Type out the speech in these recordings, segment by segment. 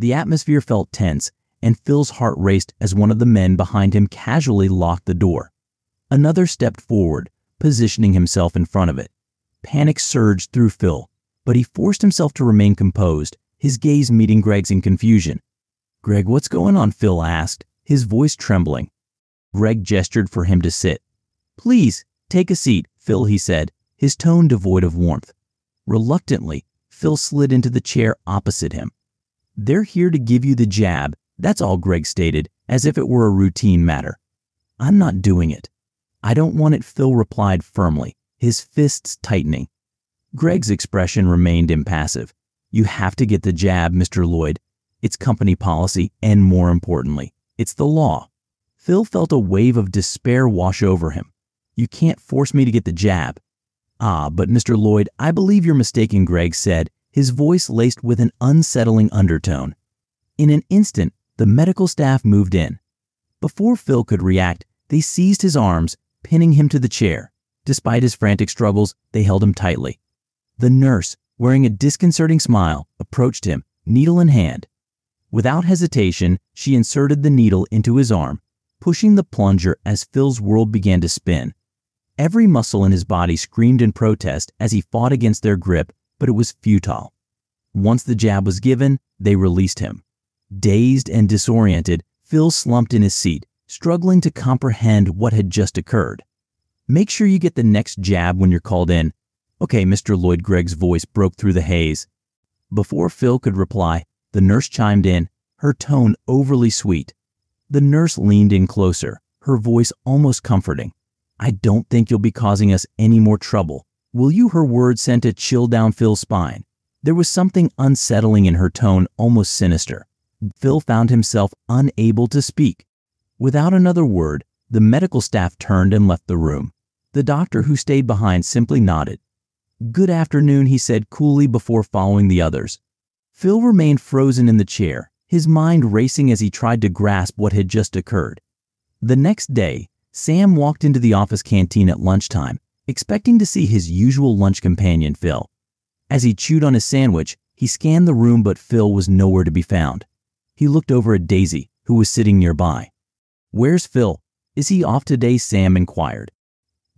The atmosphere felt tense, and Phil's heart raced as one of the men behind him casually locked the door. Another stepped forward, positioning himself in front of it. Panic surged through Phil, but he forced himself to remain composed, his gaze meeting Greg's in confusion. Greg, what's going on? Phil asked, his voice trembling. Greg gestured for him to sit. Please, take a seat, Phil, he said, his tone devoid of warmth. Reluctantly, Phil slid into the chair opposite him. They're here to give you the jab, that's all Greg stated, as if it were a routine matter. I'm not doing it. I don't want it, Phil replied firmly, his fists tightening. Greg's expression remained impassive. You have to get the jab, Mr. Lloyd. It's company policy, and more importantly, it's the law. Phil felt a wave of despair wash over him. You can't force me to get the jab. Ah, but Mr. Lloyd, I believe you're mistaken, Greg said, his voice laced with an unsettling undertone. In an instant, the medical staff moved in. Before Phil could react, they seized his arms, pinning him to the chair. Despite his frantic struggles, they held him tightly. The nurse, wearing a disconcerting smile, approached him, needle in hand. Without hesitation, she inserted the needle into his arm, pushing the plunger as Phil's world began to spin. Every muscle in his body screamed in protest as he fought against their grip, but it was futile. Once the jab was given, they released him. Dazed and disoriented, Phil slumped in his seat, struggling to comprehend what had just occurred. Make sure you get the next jab when you're called in. Okay, Mr. Lloyd Greg's voice broke through the haze. Before Phil could reply, the nurse chimed in, her tone overly sweet. The nurse leaned in closer, her voice almost comforting. I don't think you'll be causing us any more trouble. Will you? Her words sent a chill down Phil's spine. There was something unsettling in her tone, almost sinister. Phil found himself unable to speak. Without another word, the medical staff turned and left the room. The doctor who stayed behind simply nodded. Good afternoon, he said coolly before following the others. Phil remained frozen in the chair, his mind racing as he tried to grasp what had just occurred. The next day, Sam walked into the office canteen at lunchtime, expecting to see his usual lunch companion, Phil. As he chewed on his sandwich, he scanned the room, but Phil was nowhere to be found. He looked over at Daisy, who was sitting nearby. Where's Phil? Is he off today? Sam inquired.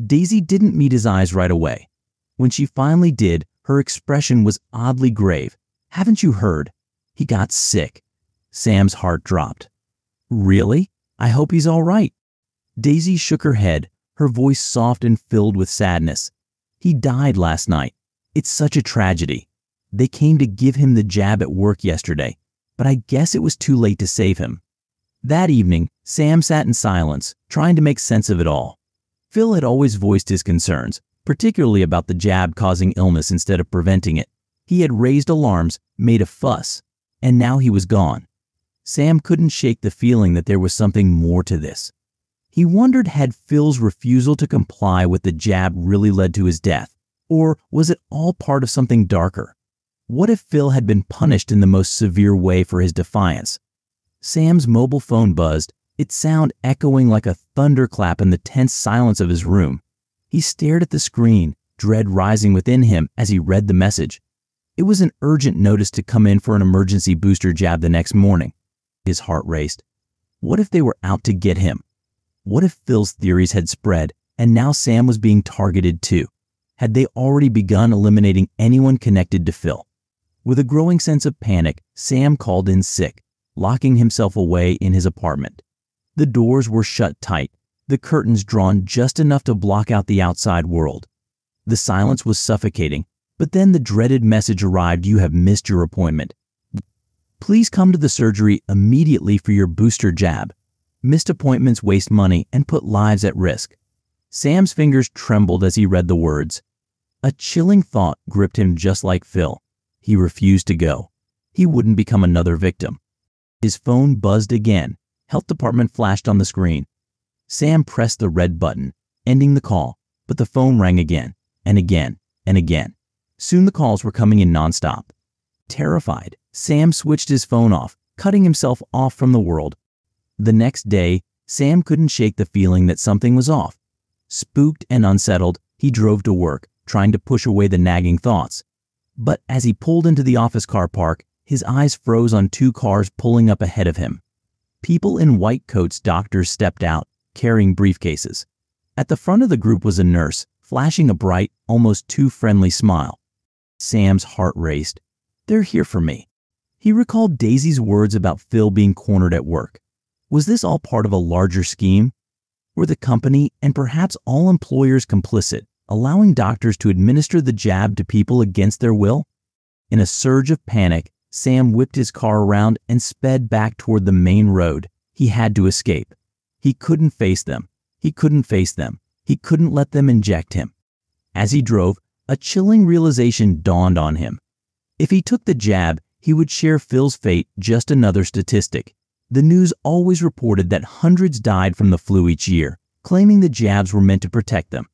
Daisy didn't meet his eyes right away. When she finally did, her expression was oddly grave. Haven't you heard? He got sick. Sam's heart dropped. Really? I hope he's all right. Daisy shook her head, her voice soft and filled with sadness. He died last night. It's such a tragedy. They came to give him the jab at work yesterday, but I guess it was too late to save him. That evening, Sam sat in silence, trying to make sense of it all. Phil had always voiced his concerns, particularly about the jab causing illness instead of preventing it. He had raised alarms, made a fuss, and now he was gone. Sam couldn't shake the feeling that there was something more to this. He wondered had Phil's refusal to comply with the jab really led to his death, or was it all part of something darker? What if Phil had been punished in the most severe way for his defiance? Sam's mobile phone buzzed, its sound echoing like a thunderclap in the tense silence of his room. He stared at the screen, dread rising within him as he read the message. It was an urgent notice to come in for an emergency booster jab the next morning. His heart raced. What if they were out to get him? What if Phil's theories had spread and now Sam was being targeted too? Had they already begun eliminating anyone connected to Phil? With a growing sense of panic, Sam called in sick, locking himself away in his apartment. The doors were shut tight, the curtains drawn just enough to block out the outside world. The silence was suffocating, but then the dreaded message arrived you have missed your appointment. Please come to the surgery immediately for your booster jab. Missed appointments waste money and put lives at risk. Sam's fingers trembled as he read the words. A chilling thought gripped him just like Phil. He refused to go. He wouldn't become another victim. His phone buzzed again. Health department flashed on the screen. Sam pressed the red button, ending the call, but the phone rang again and again and again. Soon the calls were coming in nonstop. Terrified, Sam switched his phone off, cutting himself off from the world. The next day, Sam couldn't shake the feeling that something was off. Spooked and unsettled, he drove to work, trying to push away the nagging thoughts. But as he pulled into the office car park, his eyes froze on two cars pulling up ahead of him. People in white coats doctors stepped out, carrying briefcases. At the front of the group was a nurse, flashing a bright, almost too friendly smile. Sam's heart raced. They're here for me. He recalled Daisy's words about Phil being cornered at work. Was this all part of a larger scheme? Were the company and perhaps all employers complicit, allowing doctors to administer the jab to people against their will? In a surge of panic, Sam whipped his car around and sped back toward the main road. He had to escape. He couldn't face them. He couldn't face them. He couldn't let them inject him. As he drove, a chilling realization dawned on him. If he took the jab, he would share Phil's fate, just another statistic. The news always reported that hundreds died from the flu each year, claiming the jabs were meant to protect them.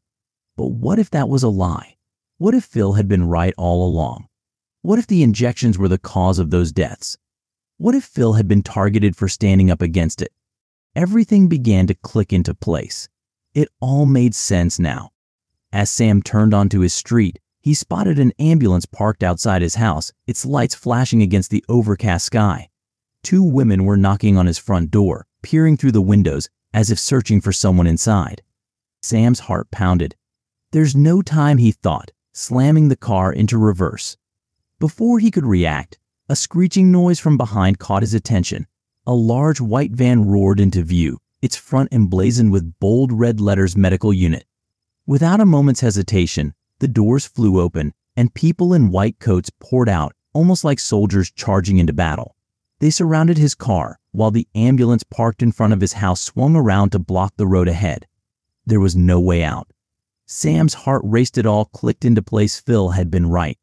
But what if that was a lie? What if Phil had been right all along? What if the injections were the cause of those deaths? What if Phil had been targeted for standing up against it? Everything began to click into place. It all made sense now. As Sam turned onto his street, he spotted an ambulance parked outside his house, its lights flashing against the overcast sky. Two women were knocking on his front door, peering through the windows as if searching for someone inside. Sam's heart pounded. There's no time, he thought, slamming the car into reverse. Before he could react, a screeching noise from behind caught his attention. A large white van roared into view, its front emblazoned with bold red letters medical unit. Without a moment's hesitation, the doors flew open and people in white coats poured out, almost like soldiers charging into battle. They surrounded his car while the ambulance parked in front of his house swung around to block the road ahead. There was no way out. Sam's heart raced it all clicked into place Phil had been right.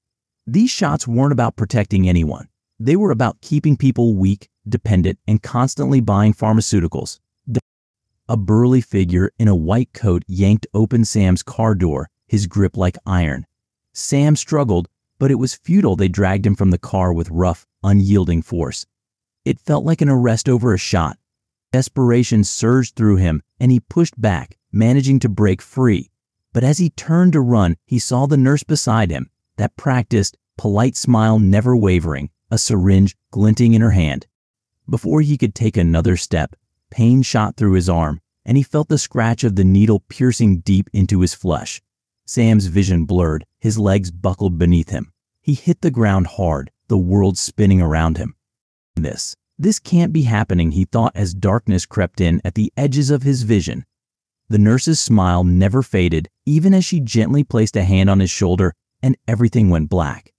These shots weren't about protecting anyone. They were about keeping people weak, dependent, and constantly buying pharmaceuticals. A burly figure in a white coat yanked open Sam's car door, his grip like iron. Sam struggled, but it was futile they dragged him from the car with rough, unyielding force. It felt like an arrest over a shot. Desperation surged through him, and he pushed back, managing to break free. But as he turned to run, he saw the nurse beside him, that practiced, polite smile never wavering, a syringe glinting in her hand. Before he could take another step, pain shot through his arm, and he felt the scratch of the needle piercing deep into his flesh. Sam's vision blurred, his legs buckled beneath him. He hit the ground hard, the world spinning around him. This, this can't be happening, he thought as darkness crept in at the edges of his vision. The nurse's smile never faded, even as she gently placed a hand on his shoulder and everything went black.